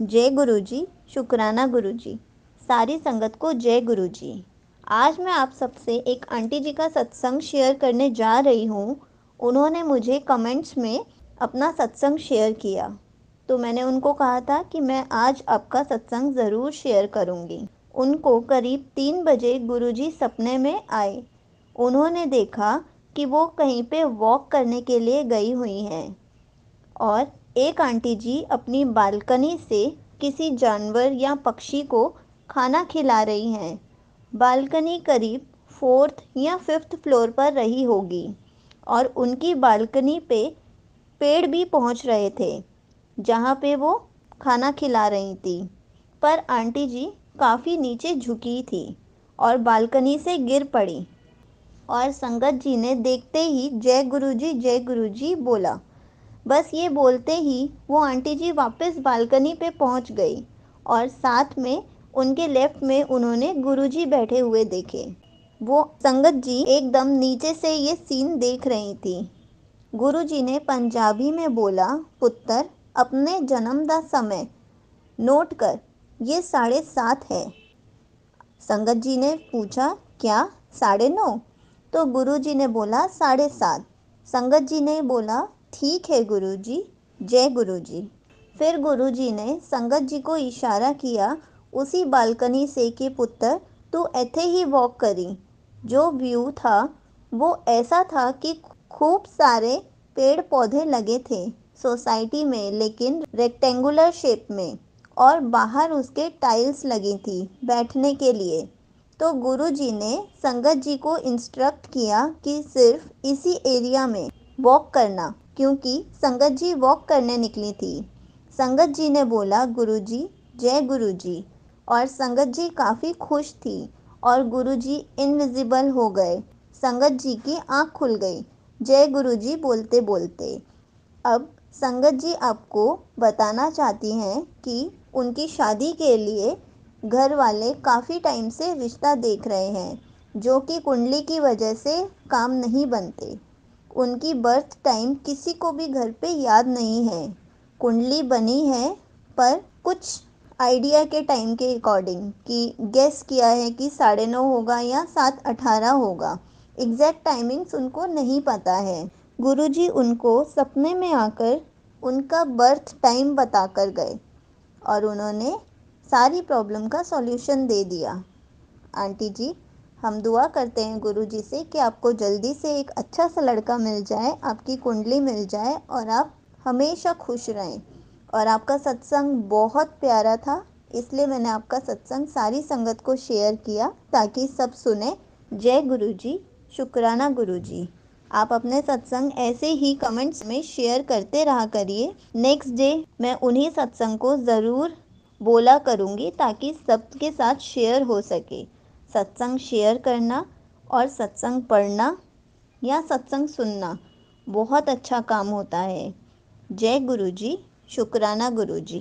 जय गुरु जी शुक्राना गुरु जी सारी संगत को जय गुरु जी आज मैं आप सबसे एक आंटी जी का सत्संग शेयर करने जा रही हूँ। उन्होंने मुझे कमेंट्स में अपना सत्संग शेयर किया। तो मैंने उनको कहा था कि मैं आज आपका सत्संग ज़रूर शेयर करूँगी। उनको करीब तीन बजे गुरुजी सपने में आए। उन्होंने देखा कि वो कहीं पे वॉक करने के लिए गई हुई हैं। और एक आंटी जी अपनी बालकनी से किसी जानवर या पक्षी को खाना खिला रही हैं। बालकनी करीब फोर्थ या फिफ्थ फ्लोर पर रही होगी और उनकी बालकनी पे पेड़ भी पहुँच रहे थे, जहाँ पे वो खाना खिला रही थी। पर आंटी जी काफ़ी नीचे झुकी थी और बालकनी से गिर पड़ी और संगत जी ने देखते ही जय गुरु जी जय गुरु जी बोला बस ये बोलते ही वो आंटी जी वापस बालकनी पे पहुँच गई और साथ में उनके लेफ़्ट में उन्होंने गुरुजी बैठे हुए देखे। वो संगत जी एकदम नीचे से ये सीन देख रही थी। गुरुजी ने पंजाबी में बोला, पुत्र, अपने जन्म का समय, नोट कर, ये साढ़े सात है। संगत जी ने पूछा, क्या साढ़े नौ? तो गुरुजी ने बोला, साढ़े सात। संगत जी ने बोला ठीक है गुरुजी, जय गुरुजी। फिर गुरुजी ने संगत जी को इशारा किया, उसी बालकनी से कि पुत्र, तू ऐथे ही वॉक करी। जो व्यू था, वो ऐसा था कि खूब सारे पेड़ पौधे लगे थे सोसाइटी में, लेकिन रेक्टेंगुलर शेप में, और बाहर उसके टाइल्स लगी थी बैठने के लिए। तो गुरुजी ने संगत जी को इंस्ट्रक्ट किया कि सिर्फ़ इसी एरिया में वॉक करना। क्योंकि संगत जी वॉक करने निकली थी। संगत जी ने बोला, गुरुजी, जय गुरुजी। और संगत जी काफ़ी खुश थी और गुरुजी इनविजिबल हो गए। संगत जी की आँख खुल गई। जय गुरुजी, बोलते बोलते। अब संगत जी आपको बताना चाहती हैं कि उनकी शादी के लिए घर वाले काफ़ी टाइम से रिश्ता देख रहे हैं, जो कि कुंडली की वजह से काम नहीं बनते। उनकी बर्थ टाइम किसी को भी घर पे याद नहीं है। कुंडली बनी है, पर कुछ आइडिया के टाइम के अकॉर्डिंग कि गेस किया है कि साढ़े नौ होगा या सात अठारह होगा। एग्जैक्ट टाइमिंग्स उनको नहीं पता है। गुरुजी उनको सपने में आकर उनका बर्थ टाइम बता कर गए और उन्होंने सारी प्रॉब्लम का सॉल्यूशन दे दिया। आंटी जी हम दुआ करते हैं गुरु जी से कि आपको जल्दी से एक अच्छा सा लड़का मिल जाए, आपकी कुंडली मिल जाए और आप हमेशा खुश रहें। और आपका सत्संग बहुत प्यारा था, इसलिए मैंने आपका सत्संग सारी संगत को शेयर किया ताकि सब सुने। जय गुरु जी शुक्राना गुरु जी आप अपने सत्संग ऐसे ही कमेंट्स में शेयर करते रहा करिए। नेक्स्ट डे मैं उन्हीं सत्संग को ज़रूर बोला करूँगी ताकि सबके साथ शेयर हो सके। सत्संग शेयर करना और सत्संग पढ़ना या सत्संग सुनना, बहुत अच्छा काम होता है। जय गुरु जी शुक्राना गुरु जी